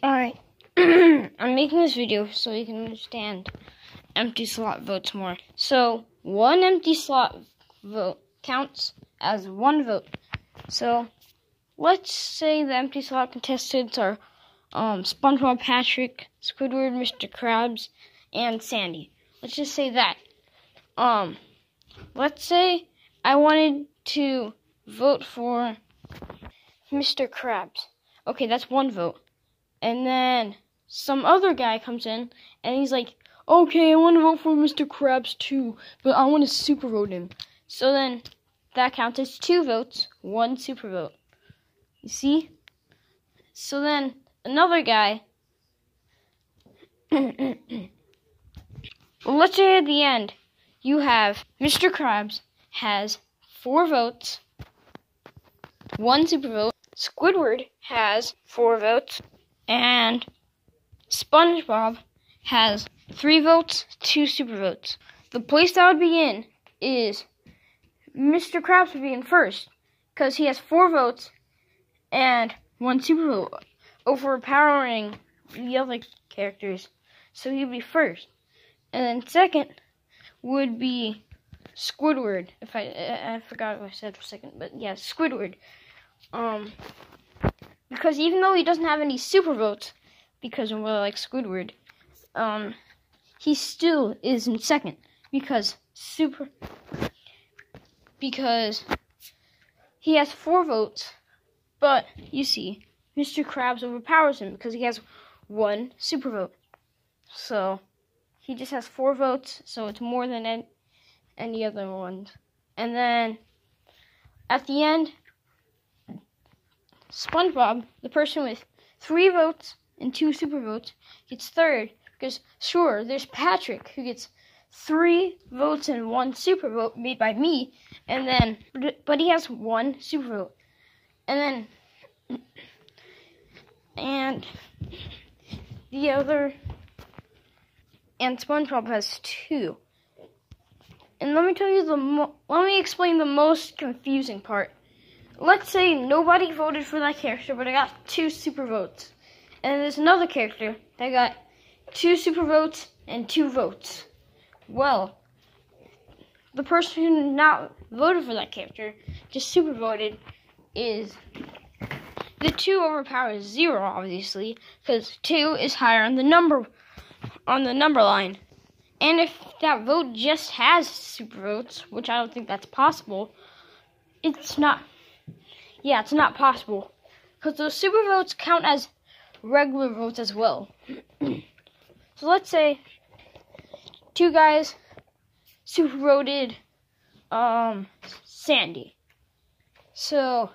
Alright. I'm making this video so you can understand empty slot votes more. So, one empty slot vote counts as one vote. So, let's say the empty slot contestants are um, SpongeBob Patrick, Squidward, Mr. Krabs, and Sandy. Let's just say that. Um, let's say I wanted to vote for Mr. Krabs. Okay, that's one vote. And then some other guy comes in and he's like, okay, I want to vote for Mr. Krabs too, but I want to super vote him. So then that counts as two votes, one super vote. You see? So then another guy. well, let's say at the end you have Mr. Krabs has four votes, one super vote. Squidward has four votes, and SpongeBob has three votes, two super votes. The place that would be in is Mr. Krabs would be in first because he has four votes and one super vote, overpowering the other characters. So he'd be first, and then second would be Squidward. If I I forgot what I said for a second, but yeah, Squidward. Um, because even though he doesn't have any super votes, because well, like Squidward, um, he still is in second because super because he has four votes, but you see, Mr. Krabs overpowers him because he has one super vote. So he just has four votes, so it's more than any other ones. And then at the end, SpongeBob, the person with three votes and two super votes, gets third. Because, sure, there's Patrick, who gets three votes and one super vote made by me, and then, but he has one super vote. And then, and the other, and SpongeBob has two. And let me tell you the, mo- let me explain the most confusing part let's say nobody voted for that character, but I got two super votes. And there's another character that got two super votes and two votes. Well, the person who not voted for that character, just super voted, is the two overpowers zero, obviously, because two is higher on the number on the number line. And if that vote just has super votes, which I don't think that's possible, it's not yeah, it's not possible. Because those super votes count as regular votes as well. so let's say two guys super voted um, Sandy. So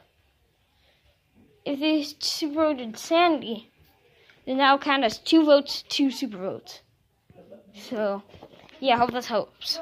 if they super voted Sandy, then that will count as two votes, two super votes. So yeah, I hope that helps.